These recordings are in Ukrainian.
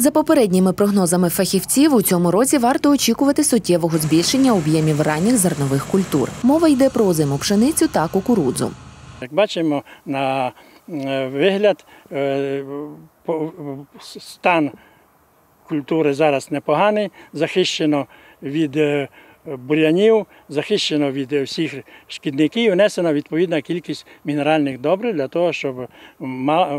За попередніми прогнозами фахівців, у цьому році варто очікувати суттєвого збільшення об'ємів ранніх зернових культур. Мова йде про озиму пшеницю та кукурудзу. Як бачимо, на е, вигляд е, стан культури зараз непоганий, захищено від е, бур'янів, захищено від е, всіх шкідників, внесена відповідна кількість мінеральних добрив для того, щоб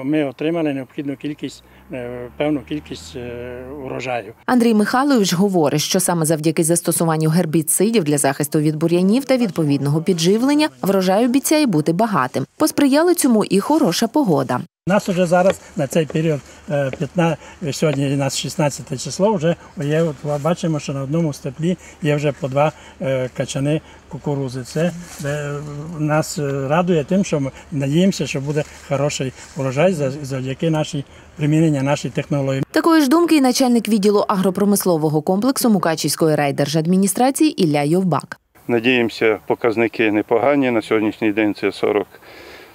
ми отримали необхідну кількість, е, певну кількість е, урожаю. Андрій Михайлович говорить, що саме завдяки застосуванню гербіцидів для захисту від бур'янів та відповідного підживлення врожай обіцяє бути багатим. Посприяла цьому і хороша погода. У нас вже зараз на цей період е, 15, сьогодні у нас 16 число, вже є, от, бачимо, що на одному степлі є вже по два е, качани кукурузи. Це е, нас е, радує тим, що ми надіємося, що буде хороший урожай завдяки нашій примінення нашої технології. Такої ж думки і начальник відділу агропромислового комплексу Мукачівської райдержадміністрації Ілля Йовбак. Надіємося, показники непогані. На сьогоднішній день це 40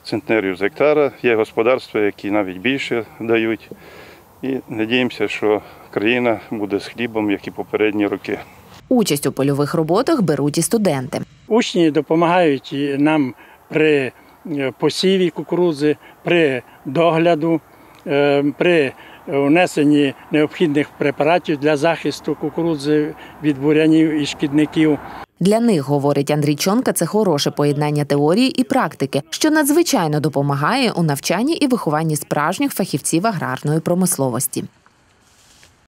центнерів з гектара. Є господарства, які навіть більше дають. І надіємося, що країна буде з хлібом, як і попередні роки. Участь у польових роботах беруть і студенти. Учні допомагають нам при е, посіві кукурудзи, при догляду, е, при внесенні необхідних препаратів для захисту кукурудзи від бурянів і шкідників. Для них, говорить Андрій Чонка, це хороше поєднання теорії і практики, що надзвичайно допомагає у навчанні і вихованні справжніх фахівців аграрної промисловості.